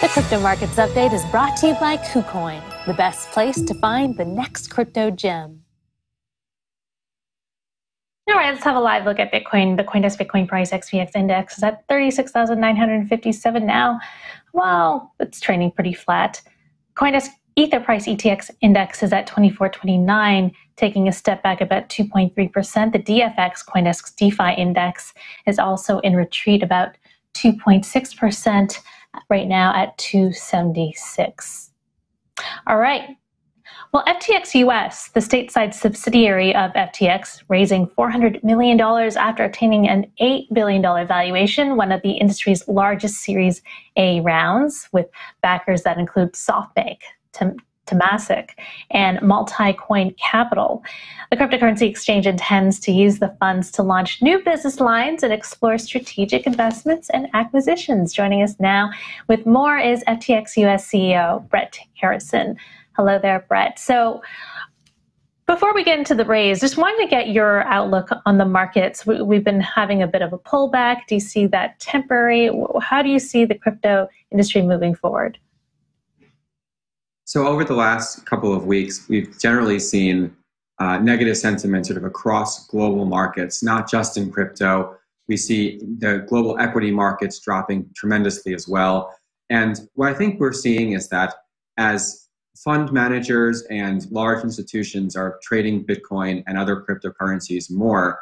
The Crypto Markets Update is brought to you by KuCoin, the best place to find the next crypto gem. All right, let's have a live look at Bitcoin. The Coindesk Bitcoin price XBX index is at 36,957 now. Well, it's trading pretty flat. Coindesk Ether price ETX index is at 2429, taking a step back about 2.3%. The DFX Coindesk DeFi index is also in retreat about 2.6% right now at 276. All right. Well, FTX US, the stateside subsidiary of FTX, raising $400 million after obtaining an $8 billion valuation, one of the industry's largest Series A rounds, with backers that include SoftBank, Temasek, and Multicoin Capital. The cryptocurrency exchange intends to use the funds to launch new business lines and explore strategic investments and acquisitions. Joining us now with more is FTX US CEO Brett Harrison. Hello there, Brett. So, before we get into the raise, just wanted to get your outlook on the markets. We, have been having a bit of a pullback. Do you see that temporary? How do you see the crypto industry moving forward? So over the last couple of weeks, we've generally seen uh, negative sentiment sort of across global markets, not just in crypto. We see the global equity markets dropping tremendously as well. And what I think we're seeing is that as fund managers and large institutions are trading Bitcoin and other cryptocurrencies more,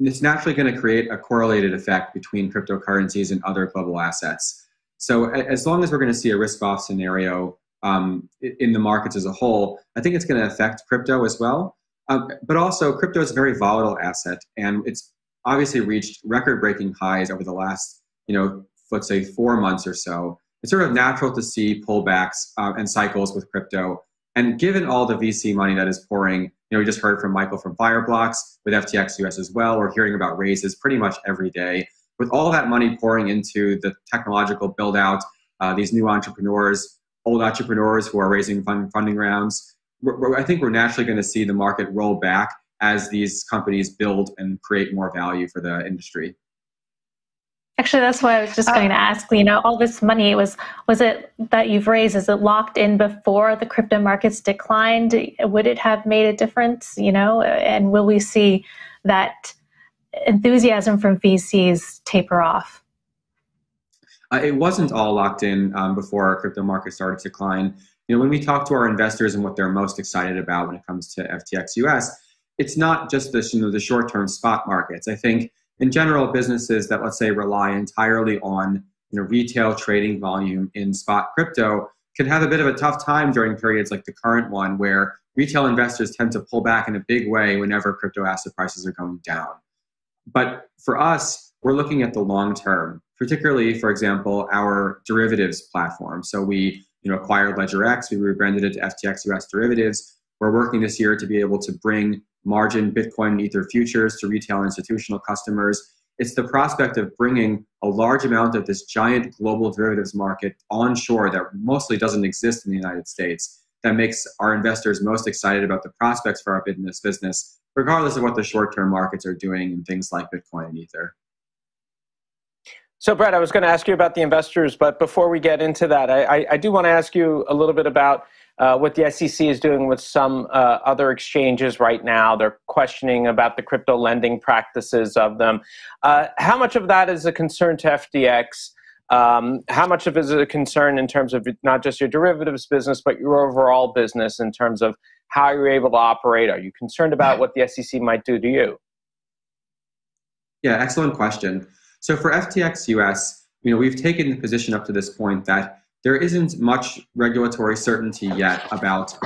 it's naturally going to create a correlated effect between cryptocurrencies and other global assets. So as long as we're going to see a risk-off scenario um, in the markets as a whole, I think it's going to affect crypto as well. Um, but also, crypto is a very volatile asset, and it's obviously reached record-breaking highs over the last, you know, let's say four months or so. It's sort of natural to see pullbacks uh, and cycles with crypto. And given all the VC money that is pouring, you know, we just heard from Michael from Fireblocks with FTX US as well. We're hearing about raises pretty much every day. With all that money pouring into the technological build out, uh, these new entrepreneurs, old entrepreneurs who are raising fund, funding rounds. We're, we're, I think we're naturally going to see the market roll back as these companies build and create more value for the industry. Actually, that's what I was just going to ask. You know, all this money was was it that you've raised? Is it locked in before the crypto markets declined? Would it have made a difference? You know, and will we see that enthusiasm from VCs taper off? Uh, it wasn't all locked in um, before our crypto market started to decline. You know, when we talk to our investors and what they're most excited about when it comes to FTX US, it's not just the, you know, the short-term spot markets. I think in general, businesses that let's say rely entirely on you know, retail trading volume in spot crypto can have a bit of a tough time during periods like the current one where retail investors tend to pull back in a big way whenever crypto asset prices are going down. But for us, we're looking at the long term particularly, for example, our derivatives platform. So we you know, acquired LedgerX, we rebranded it to FTX US Derivatives. We're working this year to be able to bring margin Bitcoin and Ether futures to retail institutional customers. It's the prospect of bringing a large amount of this giant global derivatives market onshore that mostly doesn't exist in the United States that makes our investors most excited about the prospects for our business business, regardless of what the short-term markets are doing in things like Bitcoin and Ether. So, Brett, I was going to ask you about the investors, but before we get into that, I, I, do want to ask you a little bit about uh, what the SEC is doing with some uh, other exchanges right now. They're questioning about the crypto lending practices of them. Uh, how much of that is a concern to FTX? Um, how much of it is a concern in terms of not just your derivatives business, but your overall business in terms of how you're able to operate? Are you concerned about what the SEC might do to you? Yeah, excellent question. So for FTX US, you know, we've taken the position up to this point that there isn't much regulatory certainty yet about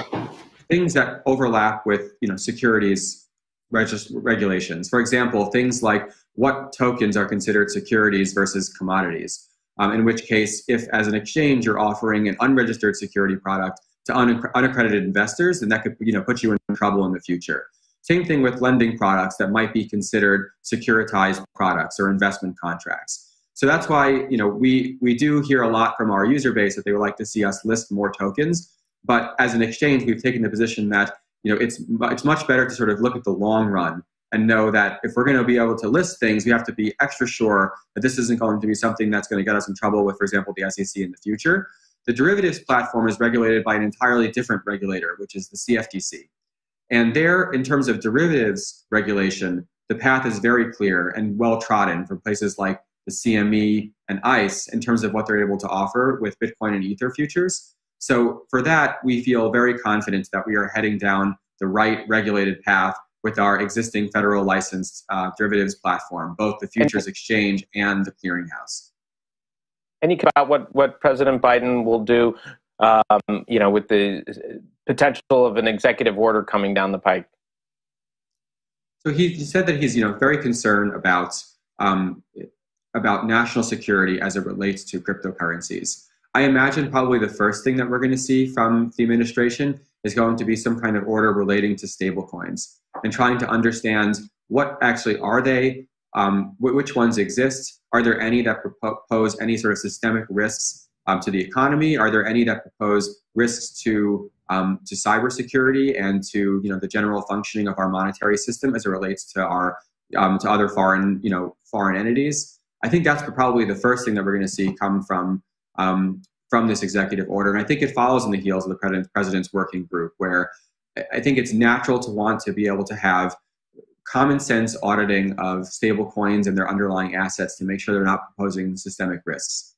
things that overlap with, you know, securities regulations. For example, things like what tokens are considered securities versus commodities. Um, in which case, if as an exchange you're offering an unregistered security product to un unaccredited investors, then that could you know put you in trouble in the future. Same thing with lending products that might be considered securitized products or investment contracts. So that's why you know we we do hear a lot from our user base that they would like to see us list more tokens. But as an exchange, we've taken the position that you know it's it's much better to sort of look at the long run and know that if we're going to be able to list things, we have to be extra sure that this isn't going to be something that's going to get us in trouble with, for example, the SEC in the future. The derivatives platform is regulated by an entirely different regulator, which is the CFTC. And there, in terms of derivatives regulation, the path is very clear and well trodden for places like the CME and ICE in terms of what they're able to offer with Bitcoin and Ether futures. So, for that, we feel very confident that we are heading down the right regulated path with our existing federal licensed uh, derivatives platform, both the futures exchange and the clearinghouse. Any about what, what President Biden will do, um, you know, with the potential of an executive order coming down the pike? So he, he said that he's, you know, very concerned about um, about national security as it relates to cryptocurrencies. I imagine probably the first thing that we're going to see from the administration is going to be some kind of order relating to stablecoins and trying to understand what actually are they, um, which ones exist, are there any that pose any sort of systemic risks um, to the economy? Are there any that propose risks to um, to cybersecurity and to you know the general functioning of our monetary system as it relates to our um, to other foreign you know foreign entities? I think that's probably the first thing that we're going to see come from um, from this executive order, and I think it follows in the heels of the president's working group, where I think it's natural to want to be able to have common sense auditing of stable coins and their underlying assets to make sure they're not posing systemic risks.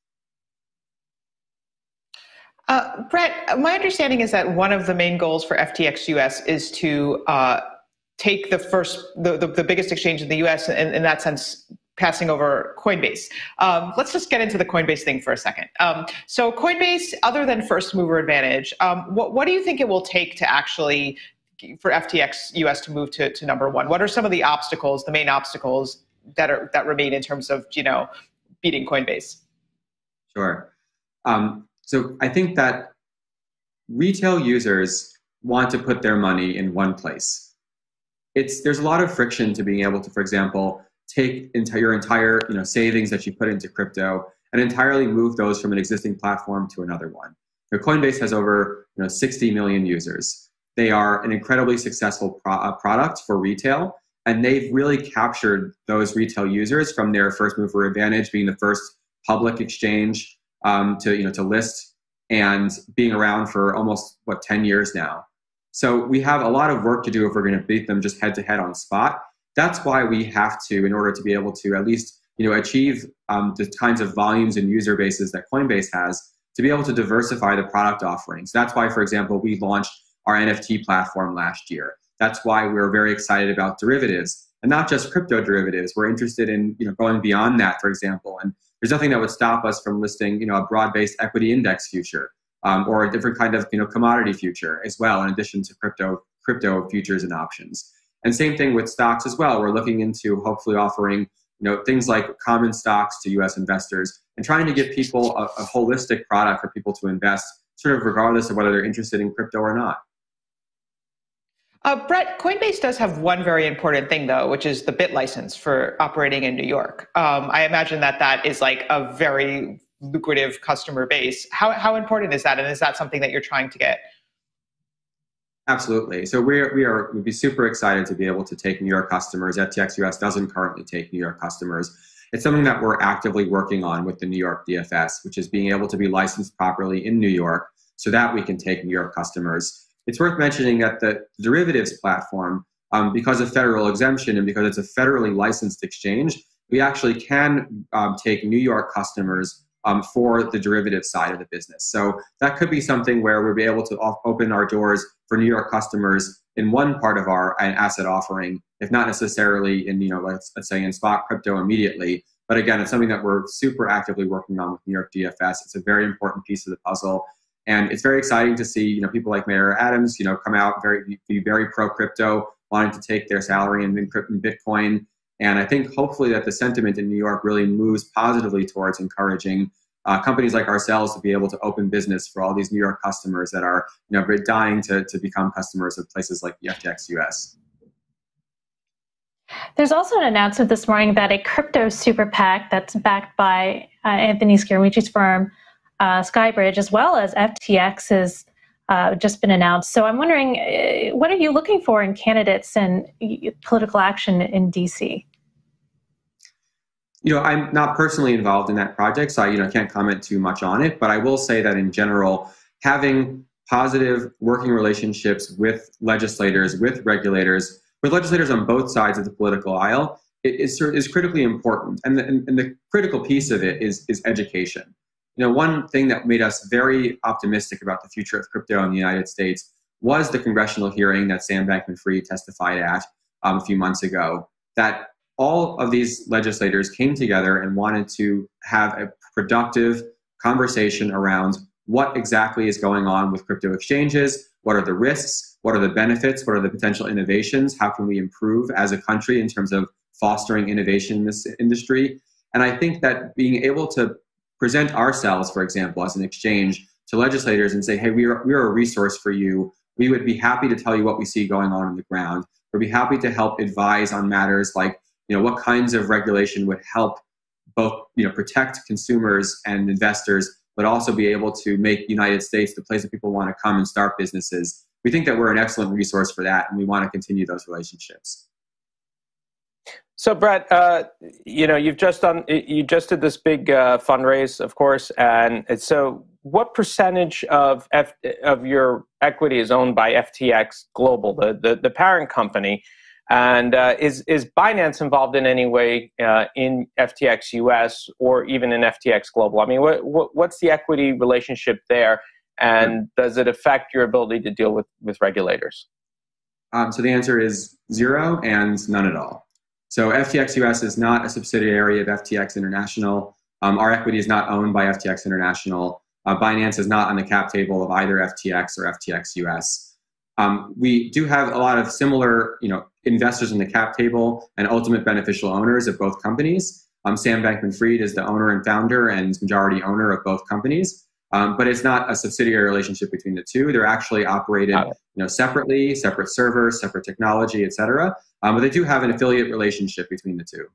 Uh, Brett, my understanding is that one of the main goals for FTX US is to uh, take the first, the, the, the, biggest exchange in the US, and in that sense, passing over Coinbase. Um, let's just get into the Coinbase thing for a second. Um, so, Coinbase, other than first mover advantage, um, what, what do you think it will take to actually for FTX US to move to, to number one? What are some of the obstacles, the main obstacles that are that remain in terms of you know beating Coinbase? Sure. Um, so I think that retail users want to put their money in one place. It's there's a lot of friction to being able to, for example, take your entire you know savings that you put into crypto and entirely move those from an existing platform to another one. Now, Coinbase has over you know 60 million users. They are an incredibly successful pro- uh, product for retail, and they've really captured those retail users from their first mover advantage, being the first public exchange um, to you know to list and being around for almost what 10 years now. So we have a lot of work to do if we're going to beat them just head to head on spot that's why we have to, in order to be able to at least you know achieve um, the kinds of volumes and user bases that Coinbase has, to be able to diversify the product offerings. That's why, for example, we launched our NFT platform last year. That's why we're very excited about derivatives and not just crypto derivatives. We're interested in you know going beyond that, for example. And there's nothing that would stop us from listing you know a broad-based equity index future um, or a different kind of you know commodity future as well, in addition to crypto crypto futures and options. And same thing with stocks as well. We're looking into hopefully offering you know things like common stocks to U.S. investors and trying to give people a, a holistic product for people to invest, sort of regardless of whether they're interested in crypto or not. Uh, Brett, Coinbase does have one very important thing, though, which is the BitLicense for operating in New York. Um, I imagine that that is like a very lucrative customer base. How, how important is that? And is that something that you're trying to get? Absolutely. So we're, we are, we'd be super excited to be able to take New York customers. FTX US doesn't currently take New York customers. It's something that we're actively working on with the New York DFS, which is being able to be licensed properly in New York so that we can take New York customers. It's worth mentioning that the derivatives platform, um, because of federal exemption and because it's a federally licensed exchange, we actually can um, take New York customers um, for the derivative side of the business. So that could be something where we'll be able to open our doors for New York customers in one part of our uh, asset offering, if not necessarily in, you know, let's, let's say in spot crypto immediately. But again, it's something that we're super actively working on with New York DFS. It's a very important piece of the puzzle. And it's very exciting to see, you know, people like Mayor Adams, you know, come out very, be very pro crypto, wanting to take their salary in Bitcoin and I think hopefully that the sentiment in New York really moves positively towards encouraging uh, companies like ourselves to be able to open business for all these New York customers that are you know dying to, to become customers of places like the FTX US. There's also an announcement this morning that a crypto super PAC that's backed by uh, Anthony Scaramucci's firm, uh, Skybridge, as well as FTX's uh, just been announced. So I'm wondering, uh, what are you looking for in candidates and political action in DC? You know, I'm not personally involved in that project, so I, you know, can't comment too much on it. But I will say that in general, having positive working relationships with legislators, with regulators, with legislators on both sides of the political aisle is, is critically important. And the, and the critical piece of it is, is education. You know, one thing that made us very optimistic about the future of crypto in the United States was the congressional hearing that Sam Bankman-Fried testified at um, a few months ago. That all of these legislators came together and wanted to have a productive conversation around what exactly is going on with crypto exchanges, what are the risks, what are the benefits, what are the potential innovations, how can we improve as a country in terms of fostering innovation in this industry. And I think that being able to present ourselves, for example, as an exchange to legislators and say, hey, we are, we are a resource for you. We would be happy to tell you what we see going on on the ground. We'd be happy to help advise on matters like, you know, what kinds of regulation would help both, you know, protect consumers and investors, but also be able to make United States the place that people want to come and start businesses. We think that we're an excellent resource for that, and we want to continue those relationships. So, Brett, uh, you know, you've just done you just did this big uh, fundraise, of course, and so what percentage of F, of your equity is owned by FTX Global, the the, the parent company, and uh, is is Binance involved in any way uh, in FTX US or even in FTX Global? I mean, what, what what's the equity relationship there, and does it affect your ability to deal with with regulators? Um, so the answer is zero and none at all. So FTX US is not a subsidiary of FTX International. Um, our equity is not owned by FTX International. Uh, Binance is not on the cap table of either FTX or FTX US. Um, we do have a lot of similar, you know, investors in the cap table and ultimate beneficial owners of both companies. Um, Sam Bankman-Fried is the owner and founder and majority owner of both companies. Um, but it's not a subsidiary relationship between the two. They're actually operated you know, separately, separate servers, separate technology, et cetera. Um, but they do have an affiliate relationship between the two.